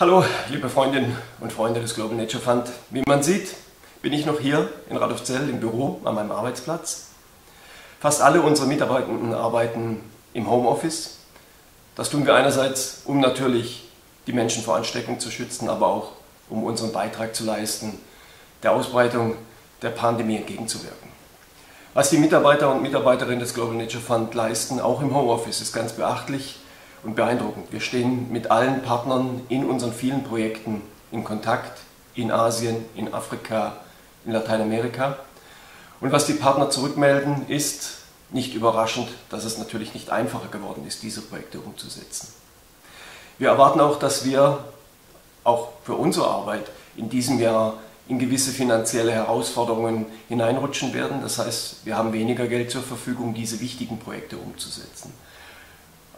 Hallo, liebe Freundinnen und Freunde des Global Nature Fund. Wie man sieht, bin ich noch hier in Radolfzell im Büro an meinem Arbeitsplatz. Fast alle unsere Mitarbeitenden arbeiten im Homeoffice. Das tun wir einerseits, um natürlich die Menschen vor Ansteckung zu schützen, aber auch um unseren Beitrag zu leisten, der Ausbreitung der Pandemie entgegenzuwirken. Was die Mitarbeiter und Mitarbeiterinnen des Global Nature Fund leisten, auch im Homeoffice, ist ganz beachtlich und beeindruckend. Wir stehen mit allen Partnern in unseren vielen Projekten in Kontakt, in Asien, in Afrika, in Lateinamerika. Und was die Partner zurückmelden, ist nicht überraschend, dass es natürlich nicht einfacher geworden ist, diese Projekte umzusetzen. Wir erwarten auch, dass wir auch für unsere Arbeit in diesem Jahr in gewisse finanzielle Herausforderungen hineinrutschen werden. Das heißt, wir haben weniger Geld zur Verfügung, diese wichtigen Projekte umzusetzen.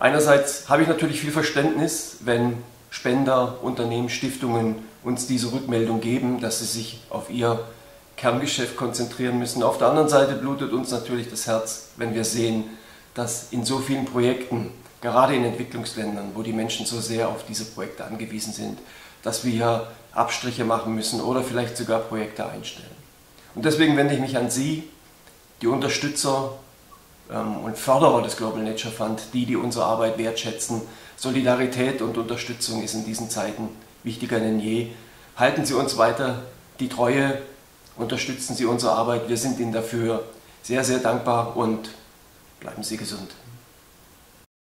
Einerseits habe ich natürlich viel Verständnis, wenn Spender, Unternehmen, Stiftungen uns diese Rückmeldung geben, dass sie sich auf ihr Kerngeschäft konzentrieren müssen. Auf der anderen Seite blutet uns natürlich das Herz, wenn wir sehen, dass in so vielen Projekten, gerade in Entwicklungsländern, wo die Menschen so sehr auf diese Projekte angewiesen sind, dass wir Abstriche machen müssen oder vielleicht sogar Projekte einstellen. Und deswegen wende ich mich an Sie, die Unterstützer und Förderer des Global Nature Fund, die, die unsere Arbeit wertschätzen. Solidarität und Unterstützung ist in diesen Zeiten wichtiger denn je. Halten Sie uns weiter die Treue, unterstützen Sie unsere Arbeit. Wir sind Ihnen dafür sehr, sehr dankbar und bleiben Sie gesund.